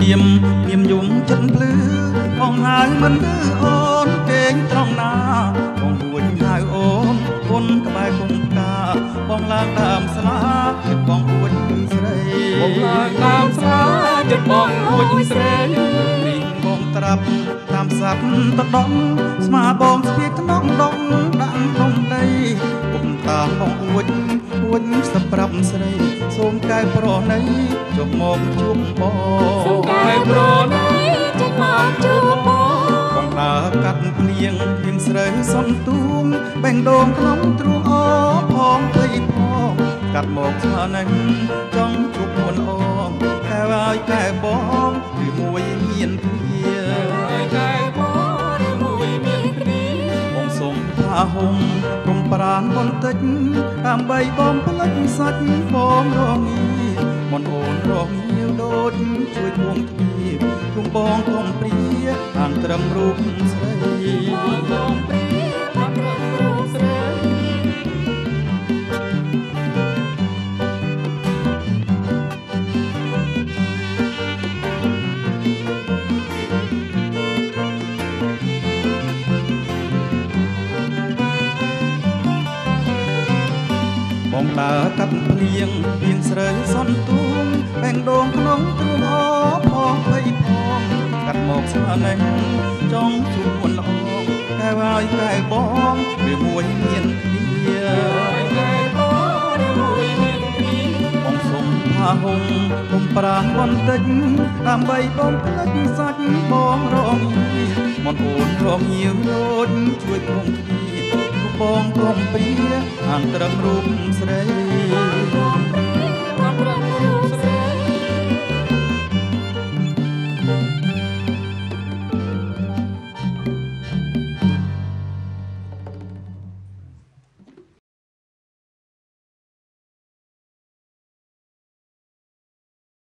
មនាមយំចិត្តភ្លឺបងហើយមិនលឺអូនកេងត្រង់ណាបងរួចហៅអូនអូនក្បែរគុំផ្កាបងឡើងដើមស្លាចិត្តបងអួចស្រីបងឡើងតាមស្រាចិត្តបងអួចស្រីរីងបងត្រាប់តាមសັບតដងស្មាបងស្ពាយខ្នងដងដាក់ក្នុងដីគុំតាមបងអួចអួចសម្រាប់ស្រីសូម កែប្រណីចុះមកជួបបងសូមតែប្រណីចិត្តមកជួបបងបងដើរកាត់ភ្លៀងភ្លៀងស្រូវសំទួងបេងដូងក្នុងទ្រូងអផងភ័យផងកាត់មកឆ្លនឹងចង់ជួបមុនអងកែឲ្យកែបងឬមួយមានព្រាតែតែបងមួយមានគ្នាបងសុំផាហុំរំប្រានបន្តិចដើម្បីបងផ្លិចសាច់បងរងី មនអូនរងញាវដូចជួយពងទ្វាគុំបងកុំព្រាអានត្រឹមរូបស្រីបងព្រា បងដើរកាត់ភ្លៀងភ្លៀងស្រូវសន្ទួងបែងដងក្នុងទ្រូងអផងភ័យផងកាត់មកស្នេហ៍ចង់ជួបមុនល្អកែហើយកែបងឬមួយមានគ្នាតែបងមួយមានគ្នាបងសុំផាហុំគុំប្រាំបន្តិចដើម្បីបងផ្លិចសាច់បងរងីមនអូនរងញាវដូចជួយពងទ្វារ បងកុំព្រាអានត្រឹមរូបស្រី